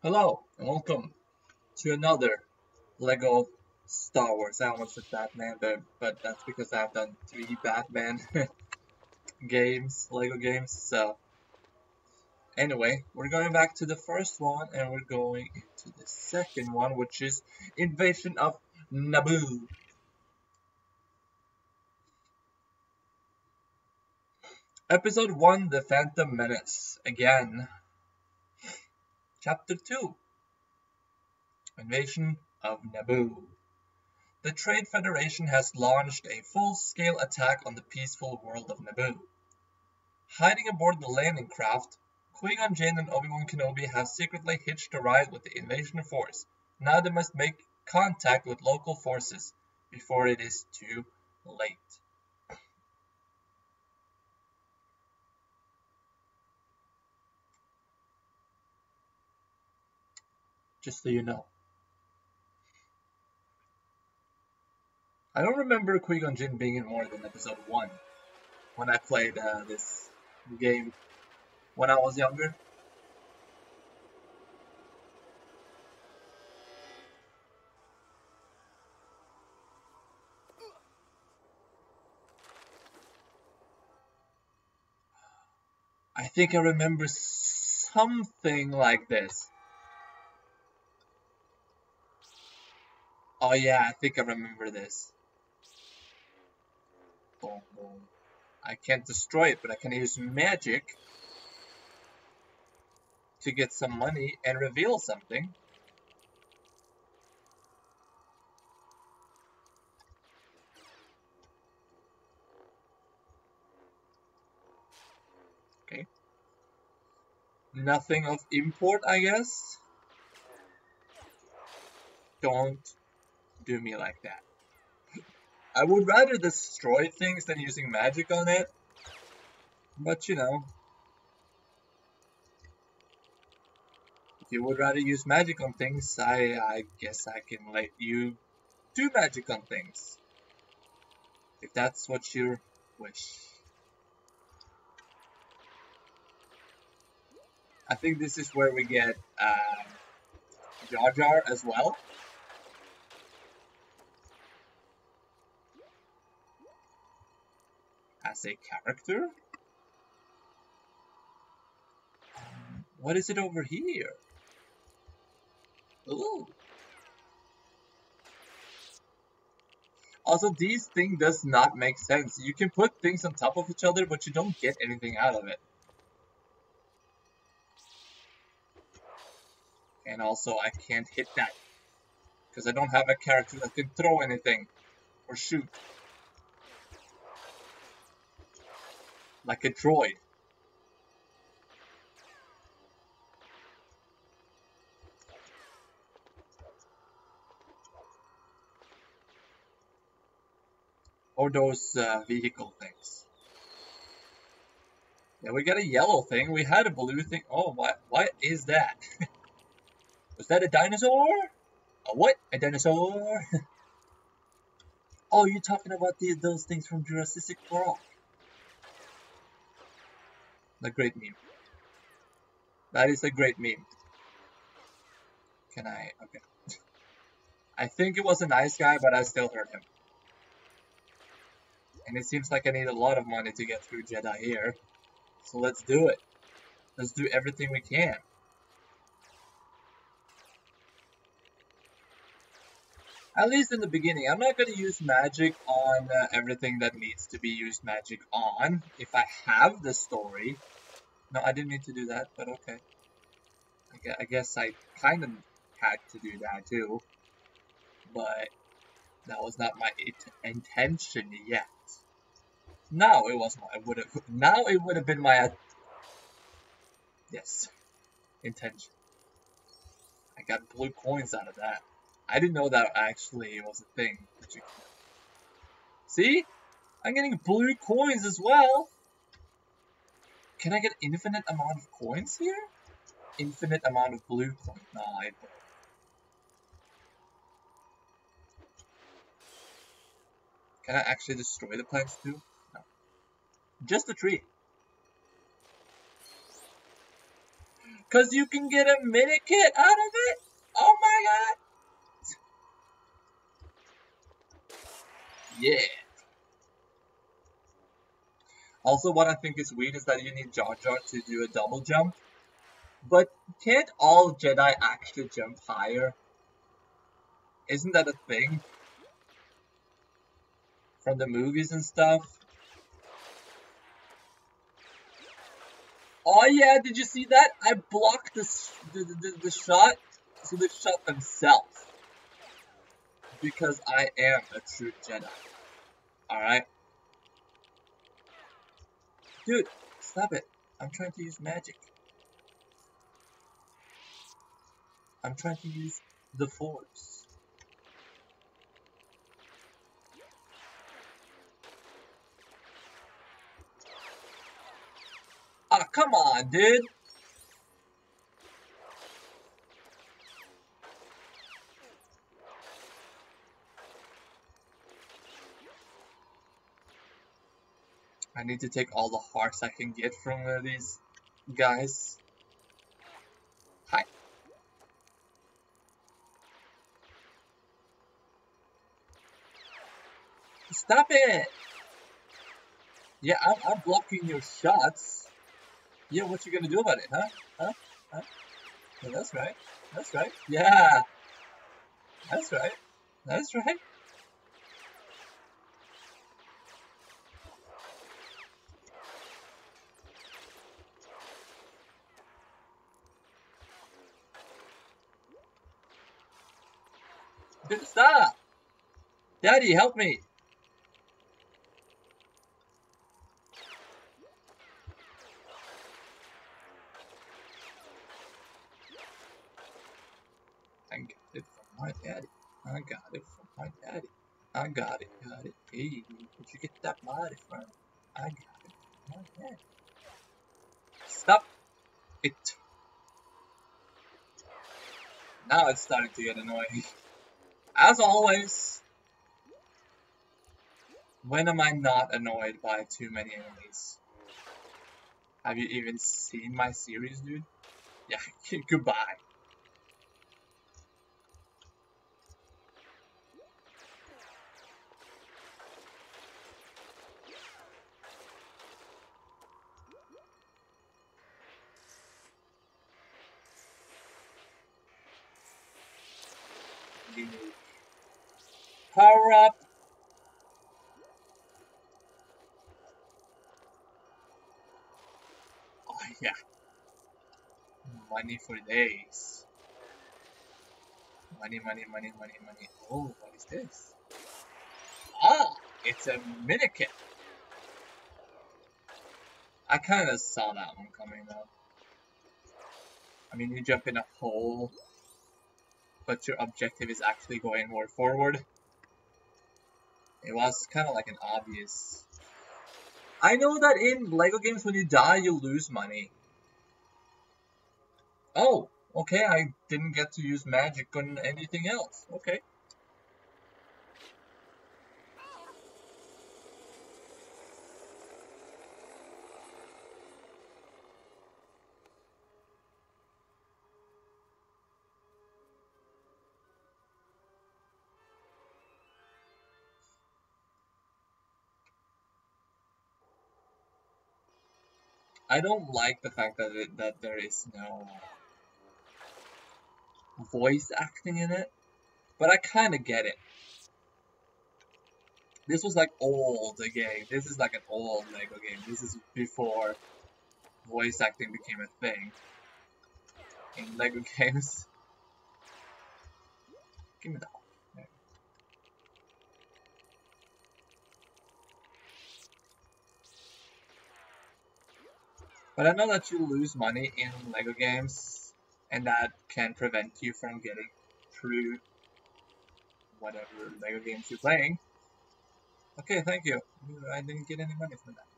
Hello and welcome to another Lego Star Wars. I almost said Batman, but, but that's because I've done three Batman games, Lego games. So anyway, we're going back to the first one and we're going into the second one, which is Invasion of Naboo. Episode 1 The Phantom Menace. Again. Chapter 2 Invasion of Naboo. The Trade Federation has launched a full-scale attack on the peaceful world of Naboo. Hiding aboard the landing craft, Qui-Gon Jinn and Obi-Wan Kenobi have secretly hitched a ride with the invasion force. Now they must make contact with local forces before it is too late. Just so you know. I don't remember Qui-Gon Jinn being in more than episode 1 when I played uh, this game when I was younger. I think I remember something like this. Oh yeah, I think I remember this. Boom, boom. I can't destroy it, but I can use magic to get some money and reveal something. Okay. Nothing of import, I guess. Don't do me like that. I would rather destroy things than using magic on it. But you know. If you would rather use magic on things, I, I guess I can let you do magic on things. If that's what you wish. I think this is where we get um, Jar Jar as well. As a character? What is it over here? Ooh. Also, these thing does not make sense. You can put things on top of each other, but you don't get anything out of it. And also, I can't hit that. Because I don't have a character that can throw anything. Or shoot. Like a droid. Or those uh, vehicle things. Yeah, we got a yellow thing. We had a blue thing. Oh, what? What is that? Was that a dinosaur? A what? A dinosaur? oh, you're talking about the, those things from Jurassic Park. A great meme. That is a great meme. Can I? Okay. I think it was a nice guy, but I still hurt him. And it seems like I need a lot of money to get through Jedi here. So let's do it. Let's do everything we can. At least in the beginning. I'm not going to use magic on uh, everything that needs to be used magic on. If I have the story. No, I didn't mean to do that, but okay. I guess I kind of had to do that too. But that was not my intention yet. Now it was my, would have, now it would have been my, yes, intention. I got blue coins out of that. I didn't know that actually was a thing. See? I'm getting blue coins as well. Can I get infinite amount of coins here? Infinite amount of blue coins. No, I Can I actually destroy the plants too? No. Just a tree. Because you can get a mini kit out of it? Oh my god! Yeah. Also, what I think is weird is that you need Jar Jar to do a double jump. But can't all Jedi actually jump higher? Isn't that a thing? From the movies and stuff? Oh yeah, did you see that? I blocked the, the, the, the shot, so they shot themselves. Because I am a true Jedi. Alright? Dude, stop it. I'm trying to use magic. I'm trying to use the force. Ah, oh, come on, dude. I need to take all the hearts I can get from uh, these guys. Hi. Stop it! Yeah, I'm, I'm blocking your shots. Yeah, what you gonna do about it, huh? Huh? Huh? Yeah, that's right. That's right. Yeah! That's right. That's right. Stop! Daddy, help me! I got it from my daddy. I got it from my daddy. I got it, got it. Hey, where'd you get that body from? I got it from my daddy. Stop it. Now it's starting to get annoying. As always, when am I not annoyed by too many enemies? Have you even seen my series, dude? Yeah, goodbye. Power up. Oh yeah. Money for days. Money, money, money, money, money. Oh, what is this? Ah, it's a mini kit. I kind of saw that one coming though. I mean, you jump in a hole, but your objective is actually going more forward. It was kind of like an obvious... I know that in LEGO games when you die you lose money. Oh, okay, I didn't get to use magic on anything else. Okay. I don't like the fact that it, that there is no voice acting in it, but I kind of get it. This was like old game. This is like an old Lego game. This is before voice acting became a thing in Lego games. Give me the But I know that you lose money in LEGO games, and that can prevent you from getting through whatever LEGO games you're playing. Okay, thank you. I didn't get any money from that.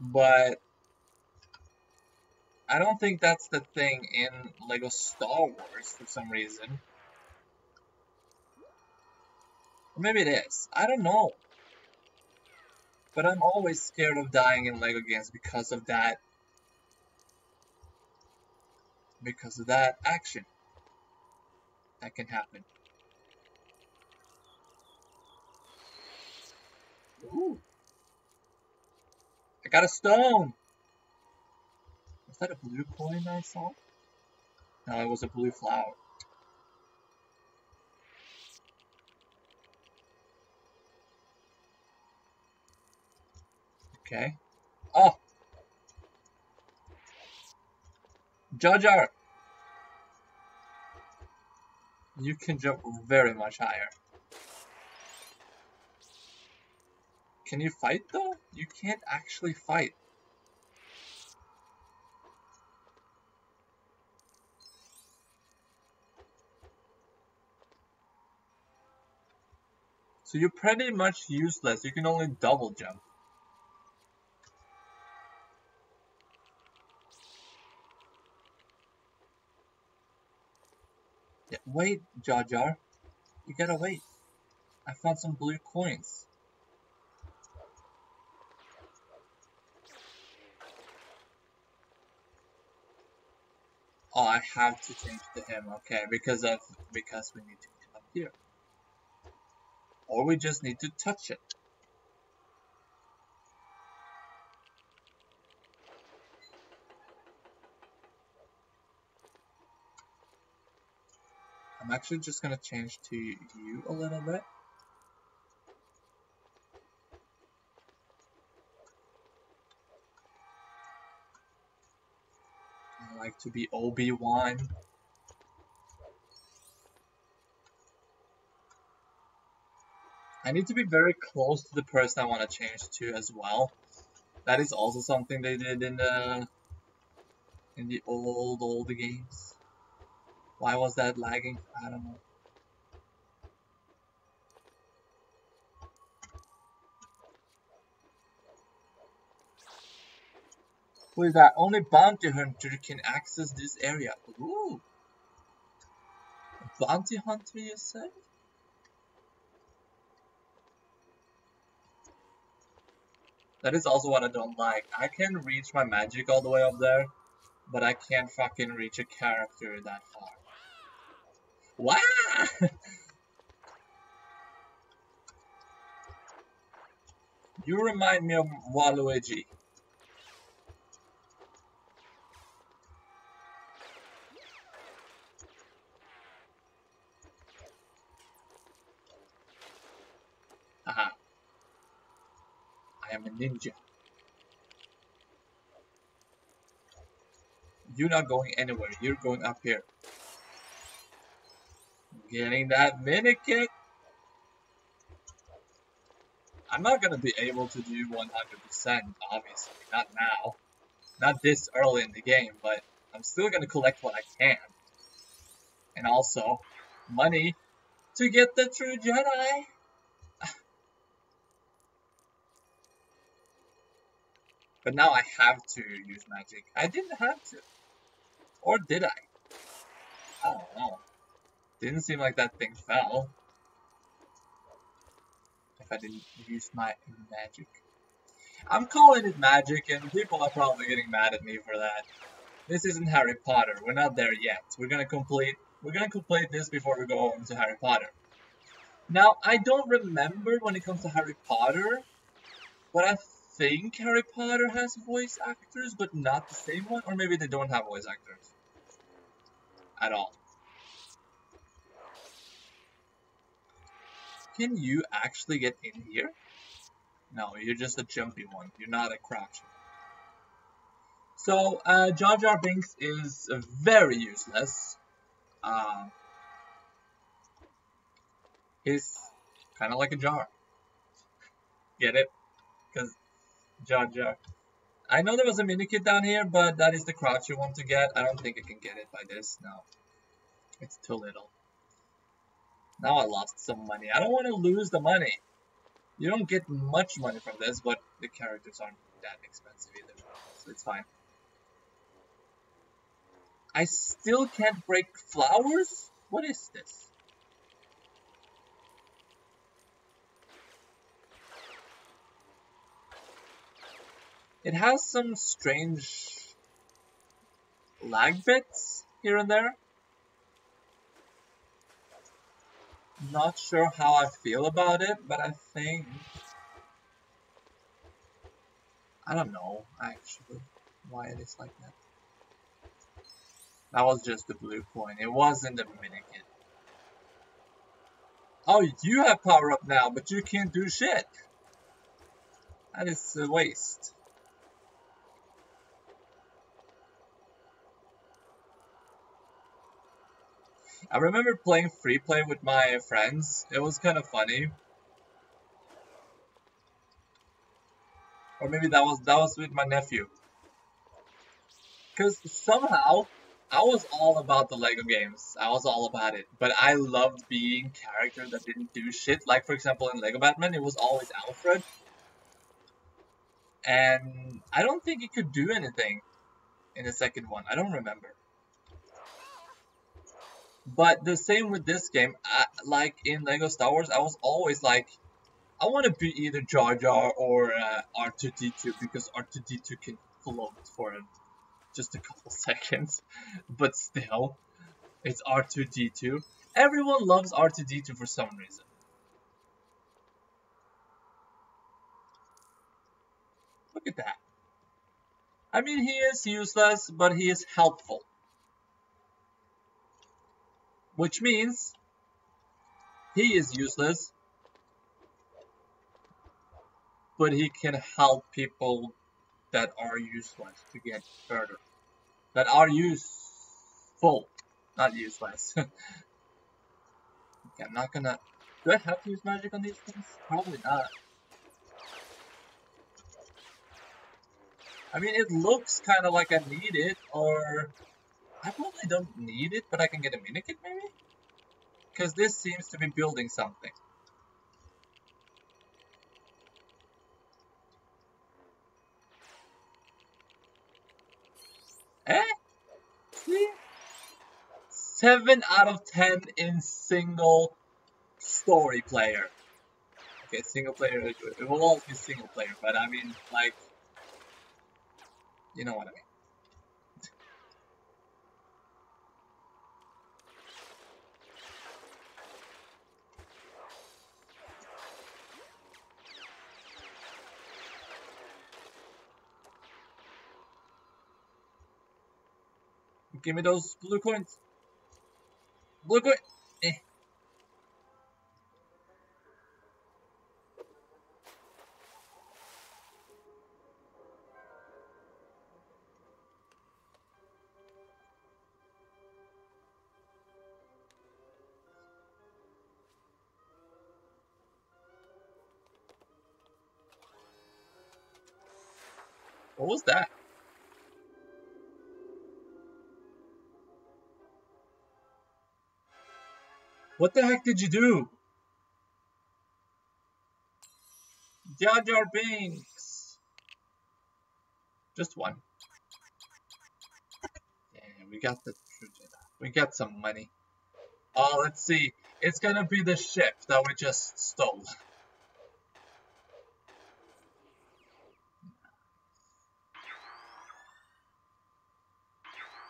But I don't think that's the thing in LEGO Star Wars for some reason. Or maybe it is. I don't know. But I'm always scared of dying in LEGO games because of that. Because of that action. That can happen. Ooh. I got a stone! Was that a blue coin I saw? No, it was a blue flower. Okay. Oh! Jar Jar! You can jump very much higher. Can you fight though? You can't actually fight. So you're pretty much useless. You can only double jump. Yeah, wait, Jar Jar. You gotta wait. I found some blue coins. Oh, I have to change to him, okay, because of, because we need to get up here. Or we just need to touch it. I'm actually just gonna change to you a little bit. I like to be Obi-Wan. I need to be very close to the person I want to change to as well. That is also something they did in the in the old old games. Why was that lagging? I don't know. Who is that? Only bounty hunter can access this area. Ooh. Bounty hunter, you said? That is also what I don't like. I can reach my magic all the way up there, but I can't fucking reach a character that far. Wow! you remind me of Waluigi. Aha. I am a ninja. You're not going anywhere. You're going up here. Getting that mini kit. I'm not gonna be able to do 100%, obviously. Not now. Not this early in the game, but I'm still gonna collect what I can. And also, money to get the true Jedi. But now I have to use magic. I didn't have to. Or did I? I don't know. Didn't seem like that thing fell. If I didn't use my magic. I'm calling it magic and people are probably getting mad at me for that. This isn't Harry Potter. We're not there yet. We're gonna complete we're gonna complete this before we go on to Harry Potter. Now, I don't remember when it comes to Harry Potter, but I think Harry Potter has voice actors, but not the same one, or maybe they don't have voice actors at all. Can you actually get in here? No, you're just a jumpy one. You're not a crouch. So, uh, Jar Jar Binks is very useless. Uh, he's kind of like a jar. Get it? Because Jar Jar. I know there was a mini kit down here, but that is the crouch you want to get. I don't think I can get it by this. No. It's too little. Now I lost some money. I don't want to lose the money. You don't get much money from this, but the characters aren't that expensive either. So it's fine. I still can't break flowers? What is this? It has some strange lag bits here and there. Not sure how I feel about it, but I think... I don't know, actually, why it is like that. That was just the blue coin. It wasn't the minikit. Oh, you have power up now, but you can't do shit. That is a waste. I remember playing free play with my friends. It was kind of funny. Or maybe that was that was with my nephew. Cause somehow I was all about the Lego games. I was all about it. But I loved being characters that didn't do shit. Like for example in Lego Batman, it was always Alfred. And I don't think he could do anything in the second one. I don't remember. But the same with this game, I, like in Lego Star Wars, I was always like, I want to be either Jar Jar or uh, R2-D2 because R2-D2 can float for just a couple seconds. But still, it's R2-D2. Everyone loves R2-D2 for some reason. Look at that. I mean, he is useless, but he is helpful. Which means he is useless, but he can help people that are useless to get further. That are useful, not useless. okay, I'm not gonna... Do I have to use magic on these things? Probably not. I mean, it looks kind of like I need it, or I probably don't need it, but I can get a minikit maybe? Because this seems to be building something. Eh? See? 7 out of 10 in single story player. Okay, single player, it will always be single player, but I mean, like, you know what I mean. Give me those blue coins. Blue coin. Eh. What was that? What the heck did you do? Jar Jar Binks! Just one. Yeah, we got the we got some money. Oh, let's see. It's gonna be the ship that we just stole.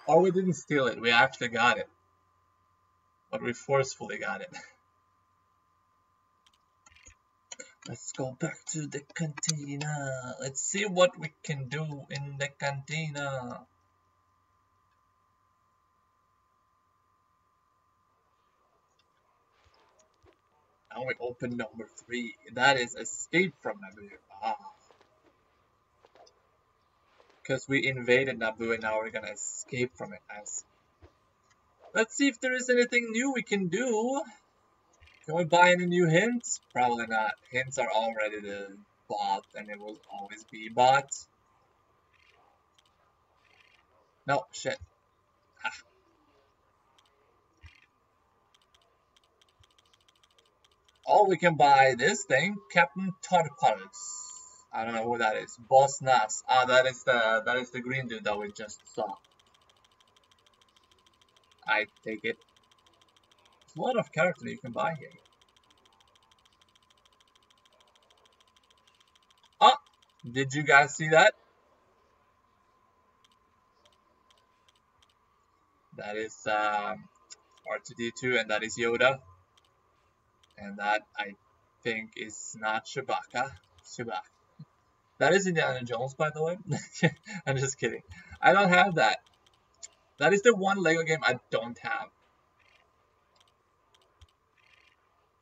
Or we didn't steal it, we actually got it but we forcefully got it. Let's go back to the cantina. Let's see what we can do in the cantina. Now we open number three. That is escape from Naboo. Ah. Because we invaded Naboo and now we're gonna escape from it as Let's see if there is anything new we can do. Can we buy any new hints? Probably not. Hints are already the bought and it will always be bought. No, shit. Ah. Oh, we can buy this thing, Captain Tartarus. I don't know who that is. Boss Nass. Ah, that is the that is the green dude that we just saw. I take it. There's a lot of character you can buy here. Ah! Did you guys see that? That is um, R2-D2 and that is Yoda. And that, I think, is not Chewbacca. Chewbacca. That is Indiana Jones, by the way. I'm just kidding. I don't have that. That is the one LEGO game I don't have.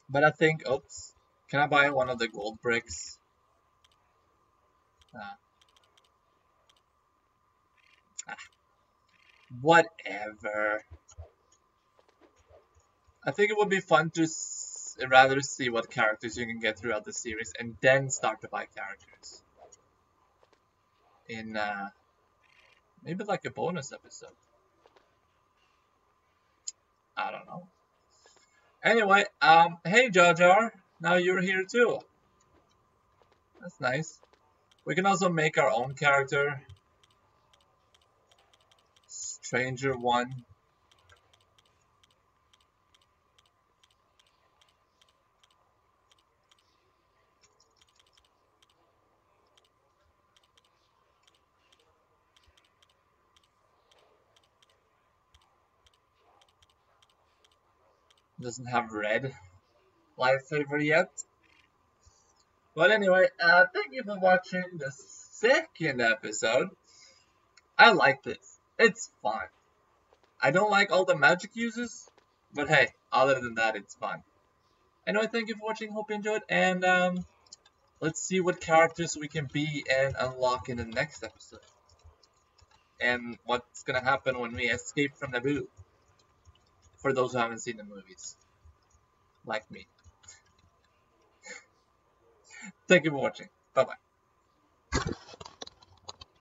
But I think, oops, can I buy one of the gold bricks? Ah. ah. Whatever. I think it would be fun to rather see what characters you can get throughout the series and then start to buy characters. In, uh, maybe like a bonus episode. I don't know. Anyway, um, hey Jar now you're here too. That's nice. We can also make our own character. Stranger one. Doesn't have red lightsaber yet. But anyway, uh, thank you for watching the second episode. I like this. It's fun. I don't like all the magic uses, but hey, other than that, it's fun. Anyway, thank you for watching. Hope you enjoyed, and um, let's see what characters we can be and unlock in the next episode. And what's gonna happen when we escape from Naboo for those who haven't seen the movies, like me. Thank you for watching. Bye bye.